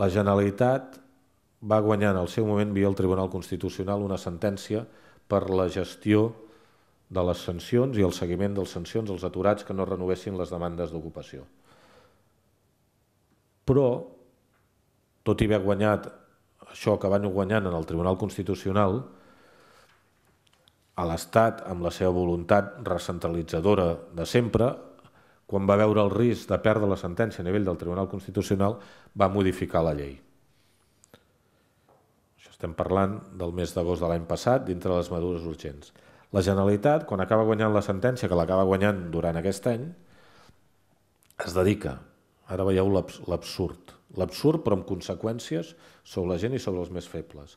la Generalitat va guanyar en el seu moment via el Tribunal Constitucional una sentència per la gestió de les sancions i el seguiment dels sancions als aturats que no renovessin les demandes d'ocupació. Però, tot i haver guanyat això que van guanyant en el Tribunal Constitucional, a l'Estat, amb la seva voluntat recentralitzadora de sempre, quan va veure el risc de perdre la sentència a nivell del Tribunal Constitucional, va modificar la llei. Això estem parlant del mes d'agost de l'any passat, dintre les mesures urgents. La Generalitat, quan acaba guanyant la sentència, que l'acaba guanyant durant aquest any, es dedica, ara veieu l'absurd, l'absurd però amb conseqüències sobre la gent i sobre els més febles.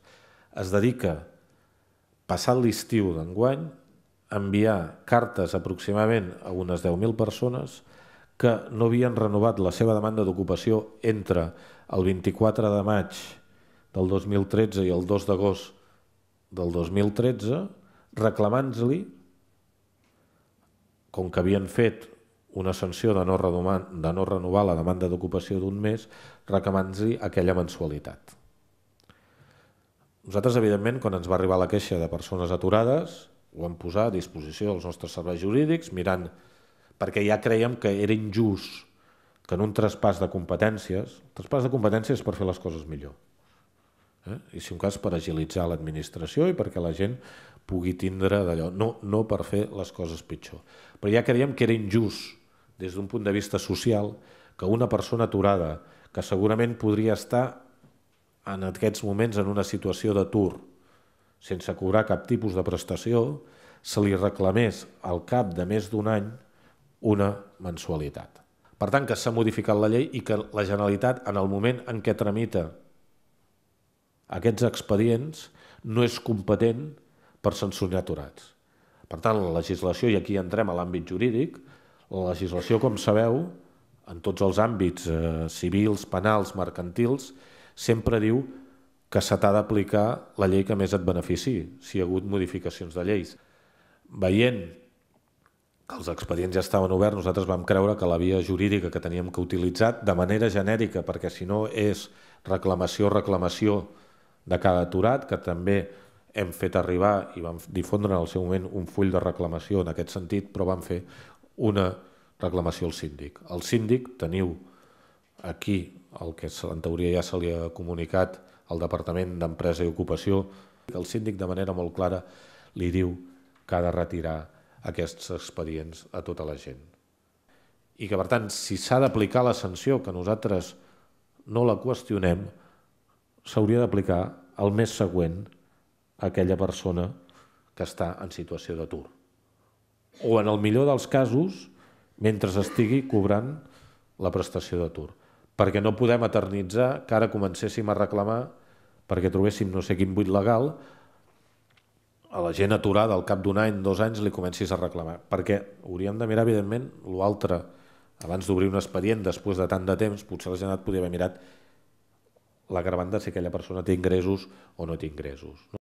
Es dedica passat l'estiu d'enguany, enviar cartes aproximadament a unes 10.000 persones que no havien renovat la seva demanda d'ocupació entre el 24 de maig del 2013 i el 2 d'agost del 2013, reclamant-li, com que havien fet una sanció de no, de no renovar la demanda d'ocupació d'un mes, reclamant-li aquella mensualitat. Nosaltres, evidentment, quan ens va arribar la queixa de persones aturades, ho vam posar a disposició dels nostres serveis jurídics, mirant, perquè ja creiem que era injust que en un traspàs de competències, traspàs de competències per fer les coses millor, eh? i si un cas per agilitzar l'administració i perquè la gent pugui tindre d'allò, no, no per fer les coses pitjor. Però ja creiem que era injust, des d'un punt de vista social, que una persona aturada, que segurament podria estar en aquests moments en una situació d'atur, sense cobrar cap tipus de prestació, se li reclamés al cap de més d'un any una mensualitat. Per tant, que s'ha modificat la llei i que la Generalitat, en el moment en què tramita aquests expedients, no és competent per sancionar aturats. Per tant, la legislació, i aquí entrem a l'àmbit jurídic, la legislació, com sabeu, en tots els àmbits eh, civils, penals, mercantils, sempre diu que se t'ha d'aplicar la llei que més et benefici, si hi ha hagut modificacions de lleis. Veient que els expedients ja estaven oberts, nosaltres vam creure que la via jurídica que teníem que utilitzar de manera genèrica, perquè si no és reclamació, reclamació de cada aturat, que també hem fet arribar i vam difondre en el seu moment un full de reclamació en aquest sentit, però vam fer una reclamació al síndic. El síndic teniu aquí el que en teoria ja se li ha comunicat al Departament d'Empresa i Ocupació, el síndic de manera molt clara li diu que ha de retirar aquests expedients a tota la gent. I que, per tant, si s'ha d'aplicar la sanció, que nosaltres no la qüestionem, s'hauria d'aplicar el mes següent a aquella persona que està en situació d'atur. O, en el millor dels casos, mentre estigui cobrant la prestació d'atur perquè no podem eternitzar que ara comencéssim a reclamar perquè trobéssim no sé quin buit legal a la gent aturada al cap d'un any, dos anys, li comencis a reclamar. Perquè hauríem de mirar, evidentment, l'altre, abans d'obrir un expedient, després de tant de temps, potser la Generalitat podria haver mirat la gravant de si aquella persona té ingressos o no té ingressos. No?